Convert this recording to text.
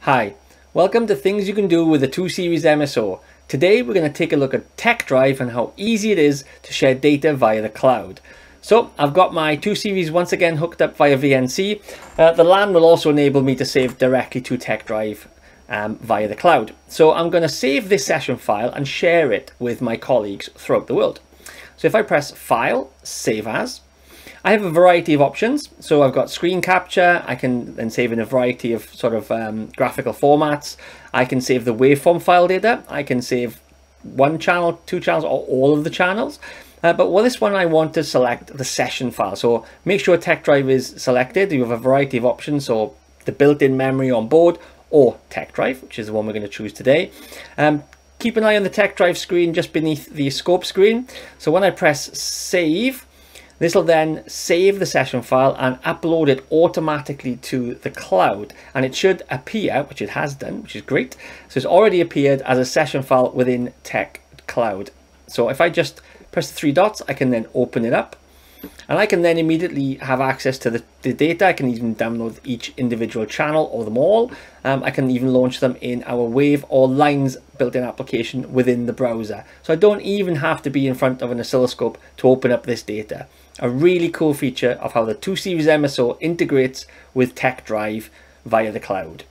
Hi, welcome to things you can do with the 2 Series MSO. Today we're going to take a look at TekDrive and how easy it is to share data via the cloud. So I've got my 2 Series once again hooked up via VNC. Uh, the LAN will also enable me to save directly to TekDrive um, via the cloud. So I'm going to save this session file and share it with my colleagues throughout the world. So if I press File, Save As, I have a variety of options. So I've got screen capture. I can then save in a variety of sort of um, graphical formats. I can save the waveform file data. I can save one channel, two channels, or all of the channels. Uh, but with this one, I want to select the session file. So make sure TekDrive is selected. You have a variety of options. So the built-in memory on board or TekDrive, which is the one we're going to choose today. Um, keep an eye on the TekDrive screen just beneath the scope screen. So when I press save, this will then save the session file and upload it automatically to the cloud. And it should appear, which it has done, which is great. So it's already appeared as a session file within Tech Cloud. So if I just press the three dots, I can then open it up. And I can then immediately have access to the, the data. I can even download each individual channel or them all. Um, I can even launch them in our Wave or Lines built-in application within the browser. So I don't even have to be in front of an oscilloscope to open up this data a really cool feature of how the 2 Series MSO integrates with TekDrive via the cloud.